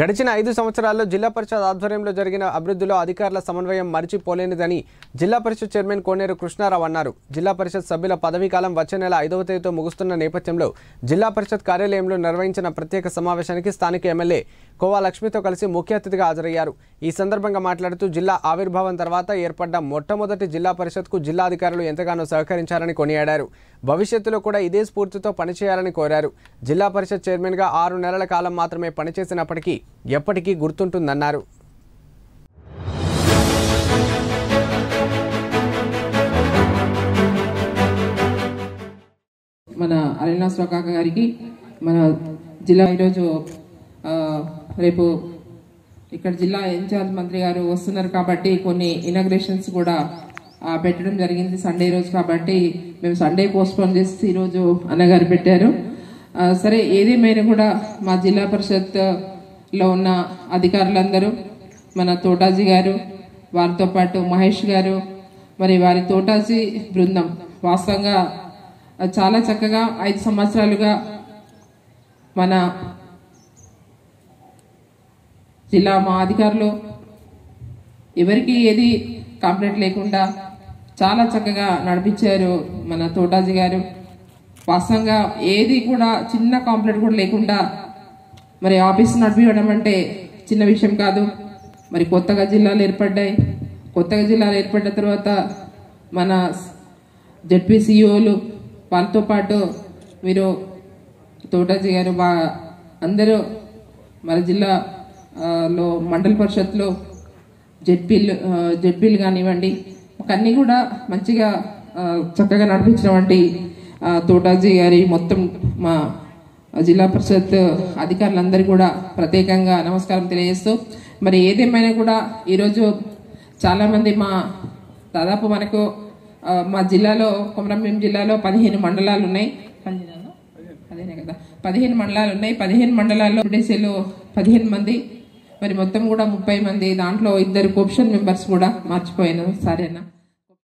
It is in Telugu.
గడిచిన ఐదు సంవత్సరాల్లో జిల్లా పరిషత్ ఆధ్వర్యంలో జరిగిన అభివృద్ధిలో అధికారుల సమన్వయం మరిచిపోలేనిదని జిల్లా పరిషత్ చైర్మన్ కోనేరు కృష్ణారావు అన్నారు. జిల్లా పరిషత్ సభ్యుల పదవీకాలం వచ్చే నెల ఐదవ తేదీతో ముగుస్తున్న నేపథ్యంలో జిల్లా పరిషత్ కార్యాలయంలో నిర్వహించిన ప్రత్యేక సమావేశానికి స్థానిక ఎమ్మెల్యే కోవా లక్ష్మితో కలిసి ముఖ్య అతిథిగా హాజరయ్యారు. ఈ సందర్భంగా మాట్లాడుతూ జిల్లా ఆవిర్భావం తర్వాత ఏర్పడ్డ మొట్టమొదటి జిల్లా పరిషత్కు జిల్లా అధికారులు ఎంతగానో సహకరించారని కొనియాడారు. భవిష్యత్తులో కూడా ఇదే స్ఫూర్తితో పనిచేయాలని కోరారు. జిల్లా పరిషత్ చైర్మన్గా ఆరు నెలల కాలం మాత్రమే పనిచేసినప్పటికీ ఎప్పటికీ గుర్తుంటుందన్నారు. మన అరుణాశ్వర కాక గారికి మన జిల్లా ఈరోజు రేపు ఇక్కడ జిల్లా ఇన్ఛార్జ్ మంత్రి గారు వస్తున్నారు కాబట్టి కొన్ని ఇనాగ్రేషన్స్ కూడా పెట్టడం జరిగింది సండే రోజు కాబట్టి మేము సండే పోస్ట్పోన్ చేసి ఈరోజు అన్నగారు పెట్టారు. సరే ఏదేమైనా కూడా మా జిల్లా పరిషత్ లో ఉన్న అధికారులందరూ మన తోటాజీ గారు వారితో పాటు మహేష్ గారు మరి వారి తోటాజీ బృందం వాస్తవంగా చాలా చక్కగా ఐదు సంవత్సరాలుగా మన జిల్లా మా అధికారులు ఎవరికి ఏది కంప్లైంట్ లేకుండా చాలా చక్కగా నడిపించారు మన తోటాజీ గారు. వాస్తవంగా ఏది కూడా చిన్న కంప్లైంట్ కూడా లేకుండా మరి ఆఫీస్ నడిపించడం అంటే చిన్న విషయం కాదు. మరి కొత్తగా జిల్లాలు ఏర్పడ్డాయి. కొత్తగా జిల్లాలు ఏర్పడ్డ తర్వాత మన జడ్పీసీఈఓలు వాళ్ళతో పాటు మీరు తోటాజీ గారు బా అందరూ మన జిల్లాలో మండల పరిషత్లో జడ్పీలు జెడ్పీలు జడ్పీలు కానివ్వండి అన్నీ కూడా మంచిగా చక్కగా నడిపించినటువంటి ఆ, తోటాజీ గారి మొత్తం మా జిల్లా పరిషత్ అధికారులందరూ కూడా ప్రత్యేకంగా నమస్కారం తెలియజేస్తూ మరి ఏదేమైనా కూడా ఈరోజు చాలామంది మా దాదాపు మనకు మా జిల్లాలో కొమరంభీం జిల్లాలో పదిహేను మండలాలు ఉన్నాయి. పదిహేను కదా? పదిహేను మండలాలు ఉన్నాయి. పదిహేను మండలాల్లో విదేశీయులు పదిహేను మంది మరి మొత్తం కూడా ముప్పై మంది దాంట్లో ఇద్దరు కోప్షన్ మెంబర్స్ కూడా మార్చిపోయాను సరేనా?